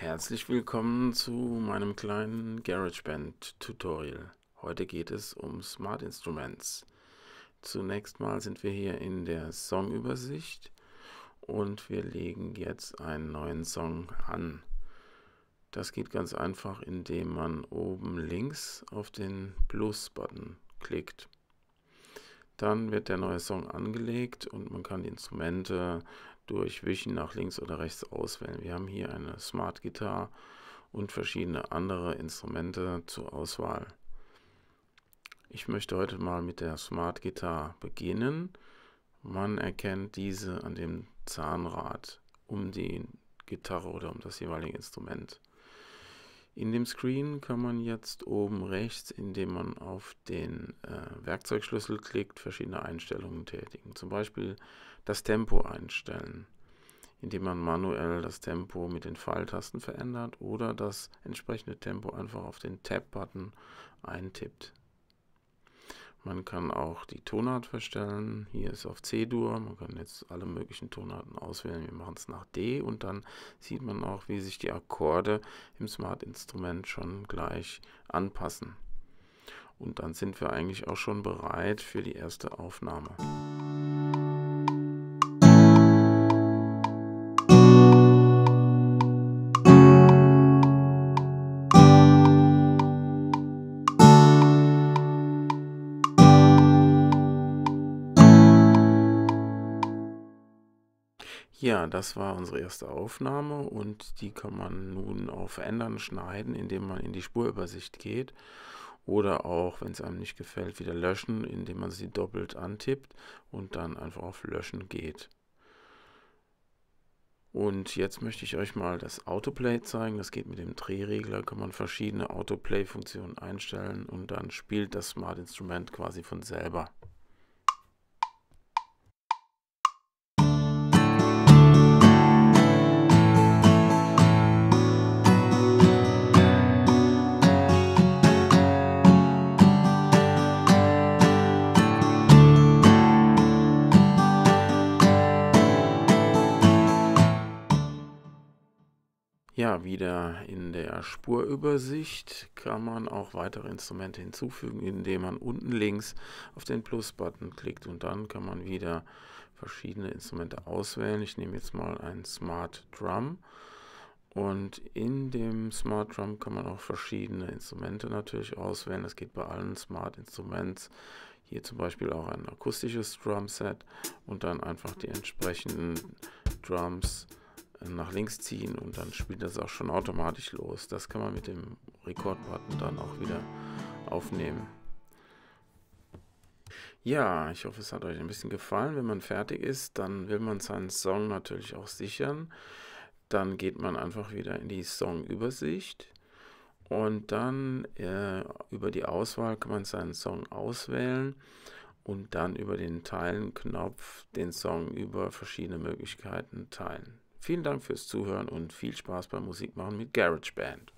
Herzlich willkommen zu meinem kleinen GarageBand Tutorial. Heute geht es um Smart Instruments. Zunächst mal sind wir hier in der Songübersicht und wir legen jetzt einen neuen Song an. Das geht ganz einfach, indem man oben links auf den Plus-Button klickt. Dann wird der neue Song angelegt und man kann die Instrumente durch Wischen nach links oder rechts auswählen. Wir haben hier eine Smart Guitar und verschiedene andere Instrumente zur Auswahl. Ich möchte heute mal mit der Smart Guitar beginnen. Man erkennt diese an dem Zahnrad um die Gitarre oder um das jeweilige Instrument. In dem Screen kann man jetzt oben rechts, indem man auf den äh, Werkzeugschlüssel klickt, verschiedene Einstellungen tätigen. Zum Beispiel das Tempo einstellen, indem man manuell das Tempo mit den Pfeiltasten verändert oder das entsprechende Tempo einfach auf den Tab-Button eintippt. Man kann auch die Tonart verstellen. Hier ist auf C-Dur. Man kann jetzt alle möglichen Tonarten auswählen. Wir machen es nach D und dann sieht man auch, wie sich die Akkorde im Smart-Instrument schon gleich anpassen. Und dann sind wir eigentlich auch schon bereit für die erste Aufnahme. Ja, das war unsere erste Aufnahme und die kann man nun auch verändern, schneiden, indem man in die Spurübersicht geht oder auch, wenn es einem nicht gefällt, wieder löschen, indem man sie doppelt antippt und dann einfach auf Löschen geht. Und jetzt möchte ich euch mal das Autoplay zeigen. Das geht mit dem Drehregler, kann man verschiedene Autoplay-Funktionen einstellen und dann spielt das Smart Instrument quasi von selber. Ja, wieder in der Spurübersicht kann man auch weitere Instrumente hinzufügen, indem man unten links auf den Plus-Button klickt und dann kann man wieder verschiedene Instrumente auswählen. Ich nehme jetzt mal ein Smart Drum und in dem Smart Drum kann man auch verschiedene Instrumente natürlich auswählen. Das geht bei allen Smart Instruments. Hier zum Beispiel auch ein akustisches Drumset und dann einfach die entsprechenden Drums nach links ziehen und dann spielt das auch schon automatisch los. Das kann man mit dem Rekord-Button dann auch wieder aufnehmen. Ja, ich hoffe, es hat euch ein bisschen gefallen. Wenn man fertig ist, dann will man seinen Song natürlich auch sichern. Dann geht man einfach wieder in die Song-Übersicht und dann äh, über die Auswahl kann man seinen Song auswählen und dann über den Teilen-Knopf den Song über verschiedene Möglichkeiten teilen. Vielen Dank fürs Zuhören und viel Spaß beim Musikmachen mit GarageBand.